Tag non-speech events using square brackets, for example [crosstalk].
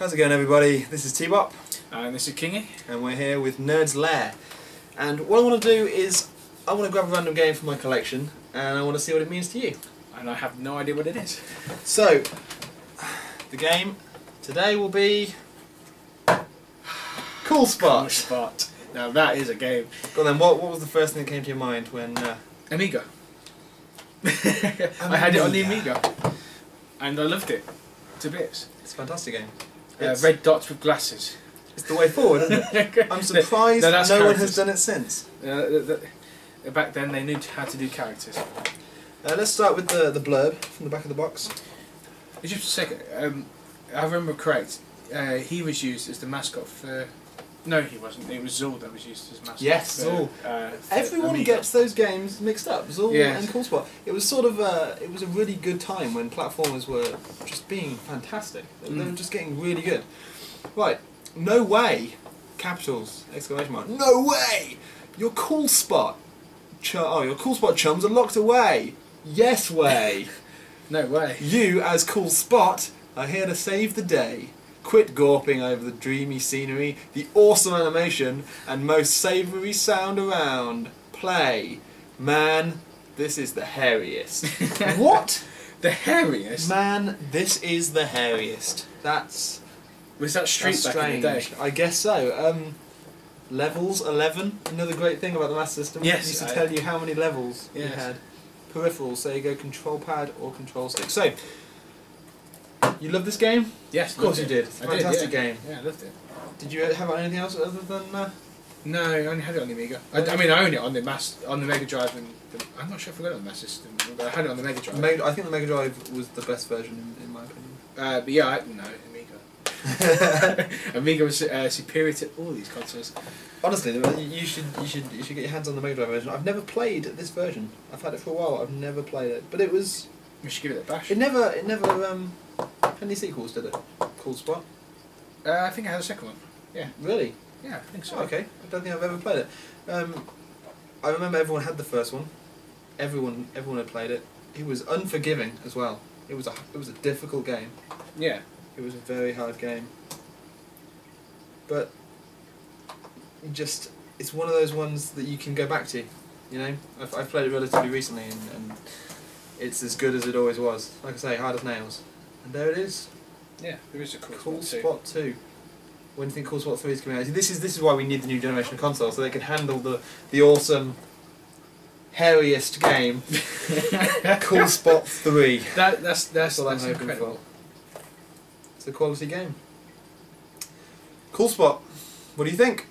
How's it going everybody? This is T-Bop And this is Kingy. and we're here with Nerd's Lair. And what I want to do is I want to grab a random game from my collection and I want to see what it means to you. And I have no idea what it is. So, the game today will be Cool Spot. Cool Spot. Now that is a game. Go on then, what, what was the first thing that came to your mind when... Uh, Amiga. [laughs] I had it on the Amiga. And I loved it. To bits. it's a fantastic game. Uh, red dots with glasses. it's the way forward, isn't it? [laughs] I'm surprised No, no, that's one has done it since. Uh, th- th- back then they knew how to do characters. Uh, let's start with the, the blurb from the back of the box. Just a second. Um, I remember correct. Uh, he was used as the mascot for. No, he wasn't. It was Zool that was used as mascot. Yes, for, Zool. Uh, Everyone Amiga. gets those games mixed up. Zool Yes. and Cool Spot. It was sort of a, it was a really good time when platformers were just being fantastic. They, they were Mm. just getting really good. Right, no way, capitals exclamation mark. No way, your Cool Spot, ch- oh your Cool Spot chums are locked away. Yes way. [laughs] No way. you as Cool Spot are here to save the day. Quit gawping over the dreamy scenery, the awesome animation, and most savoury sound around. Play. Man, this is the hairiest. [laughs] what? The hairiest. Man, this is the hairiest. That's, Was that street that's back strange. in the day? I guess so. Um, levels 11. Another great thing about the Master System. Yes, It used to I- tell you how many levels you had. Peripherals, so you go control pad or control stick. So, you love this game? Yes, Of course you did. It's a I did, fantastic yeah. game. Yeah, I loved it. Did you have anything else other than? Uh, No, I only had it on the Amiga. I, I mean, I own it on the Mass, on the Mega Drive, and the, I'm not sure if I got it on the Master System, but I had it on the Mega Drive. Mega, I think the Mega Drive was the best version in, in my opinion. uh, but yeah, I, no, Amiga. [laughs] Amiga was uh, superior to all these consoles. Honestly, you should you should you should get your hands on the Mega Drive version. I've never played this version. I've had it for a while. I've never played it, but it was We should give it a bash. it never it never um any sequels did it? Cool spot. Uh, I think I had a second one. Yeah. Really? Yeah, I think so. Oh, okay. I don't think I've ever played it. Um, I remember everyone had the first one. Everyone everyone had played it. It was unforgiving as well. It was a it was a difficult game. Yeah. It was a very hard game. But just it's one of those ones that you can go back to. You know, I've, I've played it relatively recently and, and it's as good as it always was. Like I say, hard as nails. And there it is. Yeah, there is a cool, Cool spot too. Spot Two. When do you think Cool Spot Three is coming out? This is this is why we need the new generation of consoles so they can handle the the awesome, hairiest game. [laughs] cool Spot Three. That, that's that's, That's all I'm that's hoping incredible. for. It's a quality game. Cool Spot. What do you think?